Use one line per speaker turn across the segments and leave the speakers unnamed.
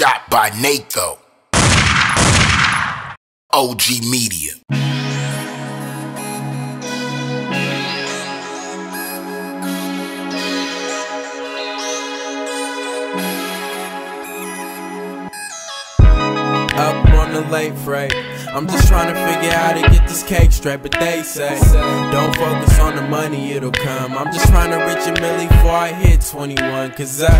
shot by Natho. OG Media.
Up on the late freight. I'm just trying to figure out how to get this cake straight, but they say don't focus on the money, it'll come. I'm just trying to reach a milli before I hit 21. Cause uh,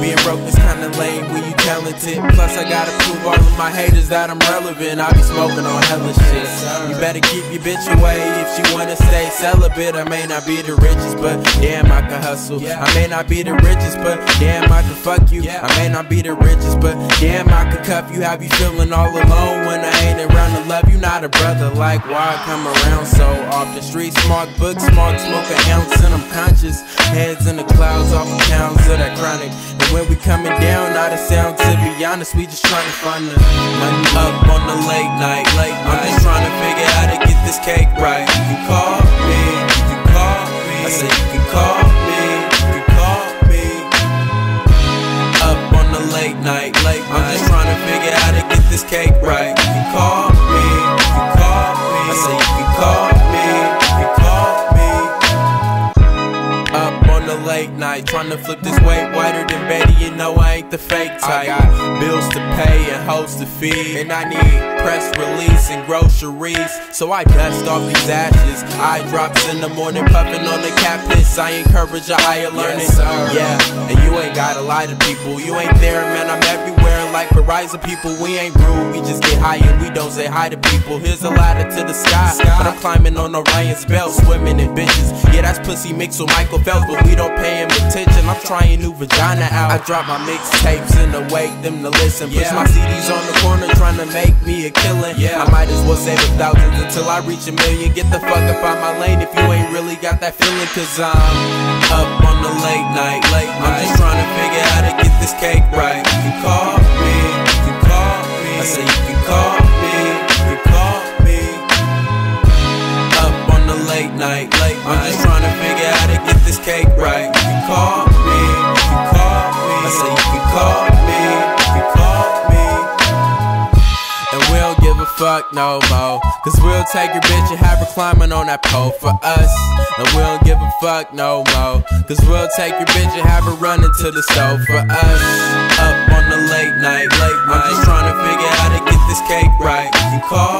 being broke is kinda lame when you talented. Plus, I gotta prove all of my haters that I'm relevant. I be smoking on hella shit. You better keep your bitch away if she wanna stay celibate. I may not be the richest, but damn, I can hustle. I may not be the richest, but damn, I can fuck you. I may not be the richest, but damn, I can cuff you. Have you feeling all alone when I ain't around to love you? Not a brother, like why I come around so often? Street smart, book smart, smoke an ounce, and I'm conscious. Heads in the clouds, off the pounds of that chronic. And when we coming down, not a sound. To be honest, we just trying to find the money up on the late night. Late I'm just trying to figure out how to get this cake right. You can call me, you can call me. I said you can call me, you can call me. Up on the late night, late I'm just trying to figure out how to get this cake right. You can call late night, trying to flip this weight whiter than Betty. You know I ain't the fake type. I got bills to pay and hoes to feed, and I need press release and groceries. So I dust off these ashes. Eye drops in the morning, puffing on the cat piss. I encourage a higher learning. Yes, yeah, and you ain't gotta lie to people. You ain't there, man. I'm everywhere like Verizon people. We ain't rude, we just get high and we don't say hi to people. Here's a ladder to the sky, but I'm climbing on Orion's belt, swimming in bitches. Yeah, that's pussy mixed with Michael Phelps, but we don't pay him attention. I'm trying new vagina out. I drop my mixtapes and awake them to listen. Push my CDs on the corner, trying to make me a killing. Yeah, I might as well save a thousand until I reach a million. Get the fuck up out my lane if you ain't really got that feeling, cause I'm up on the late night. Late I'm just trying to figure out how to get this cake right. You call I say you can call me, you can call me. Up on the late night, late night. I'm just trying to figure out how to get this cake right. You can call me, you can call me. I say you can call me, you can call me. And we don't give a fuck no more. Cause we'll take your bitch and have her climbing on that pole for us. And we don't give a fuck no more. Cause we'll take your bitch and have her running to the stove for us night, late. I'm just trying to figure out how to get this cake right. You can call